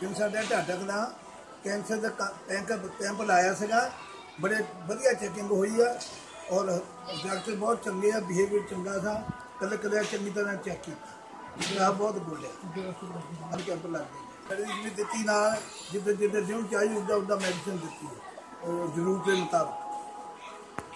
ਜਿਵੇਂ ਸਾਡੇ ਢਾਡਕ ਦਾ ਕੈਂਸਰ ਦਾ ਕ- ਕੈਂਪ ਕੈਂਪ ਲਾਇਆ ਸੀਗਾ, ਬੜੇ ਵਧੀਆ ਚੈਕਿੰਗ ਹੋਈ ਆ, ਔਰ ਡਾਕਟਰ ਬਹੁਤ ਚੰਗੇ ਆ, ਬਿਹੇਵੀਅਰ ਚੰਗਾ ਸੀ, ਕਦੇ ਕਦੇ ਚੰਗੀ ਤਰ੍ਹਾਂ ਚੈੱਕ ਕੀਤਾ। ਜਿਹੜਾ ਬਹੁਤ ਬੋਲਿਆ ਹਰ ਕੈਂਪ ਲੱਗ ਗਿਆ। ਵੀ ਦਿੱਤੀ ਨਾਲ, ਜਿੱਦਾਂ ਜਿੱਦਾਂ ਜਿਉਂ ਚਾਹੀਦੀ ਉਦਾਂ ਉਦਾਂ ਮੈਡੀਸਿਨ ਦਿੱਤੀ। ਹੈ ਉਹ ਜ਼ਰੂਰਤ ਦੇ ਮੁਤਾਬਕ।